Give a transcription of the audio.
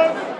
Yes.